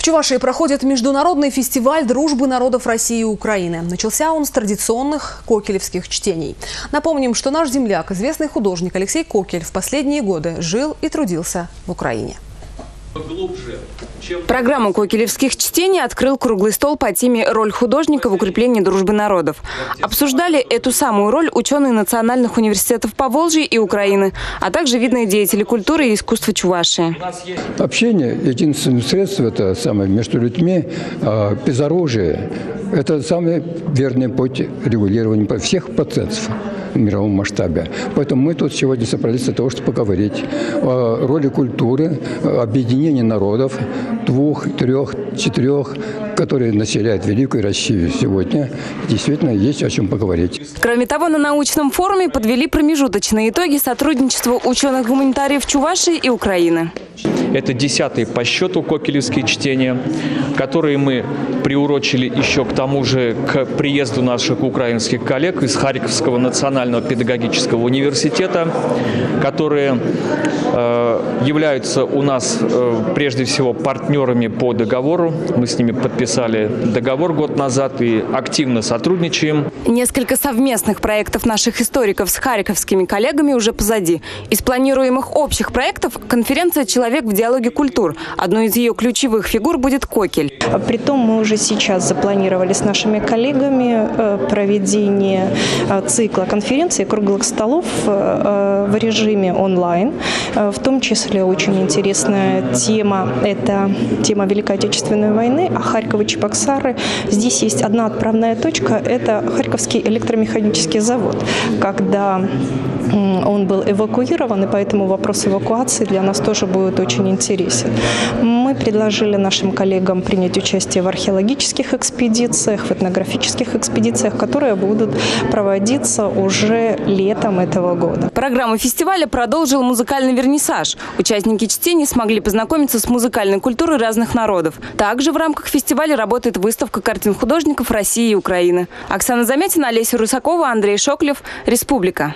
В Чувашии проходит международный фестиваль дружбы народов России и Украины. Начался он с традиционных кокелевских чтений. Напомним, что наш земляк, известный художник Алексей Кокель в последние годы жил и трудился в Украине. Программу кокелевских чтений открыл круглый стол по теме «Роль художника в укреплении дружбы народов». Обсуждали эту самую роль ученые национальных университетов Поволжья и Украины, а также видные деятели культуры и искусства Чувашии. Общение, единственное средство, это самое между людьми, а, безоружие. Это самый верный путь регулирования всех процессов мировом масштабе. Поэтому мы тут сегодня собрались для того, чтобы поговорить о роли культуры, объединения народов, двух, трех, четырех, которые населяют Великую Россию сегодня. Действительно, есть о чем поговорить. Кроме того, на научном форуме подвели промежуточные итоги сотрудничества ученых-гуманитариев Чувашии и Украины. Это десятые по счету кокелевские чтения, которые мы приурочили еще к тому же к приезду наших украинских коллег из Харьковского национального педагогического университета, которые э, являются у нас э, прежде всего партнерами по договору. Мы с ними подписали договор год назад и активно сотрудничаем. Несколько совместных проектов наших историков с харьковскими коллегами уже позади. Из планируемых общих проектов конференция «Человек в диалоге культур». Одной из ее ключевых фигур будет Кокель. Притом мы уже сейчас запланировали с нашими коллегами э, проведение э, цикла конференций круглых столов в режиме онлайн. В том числе очень интересная тема – это тема Великой Отечественной войны, а Харьков и Чебоксары. Здесь есть одна отправная точка – это Харьковский электромеханический завод. Когда он был эвакуирован, и поэтому вопрос эвакуации для нас тоже будет очень интересен. Мы предложили нашим коллегам принять участие в археологических экспедициях, в этнографических экспедициях, которые будут проводиться уже летом этого года. Программу фестиваля продолжил музыкальный вернисаж. Участники чтений смогли познакомиться с музыкальной культурой разных народов. Также в рамках фестиваля работает выставка картин художников России и Украины. Оксана Замятина, Олеся Русакова, Андрей Шоклев. Республика.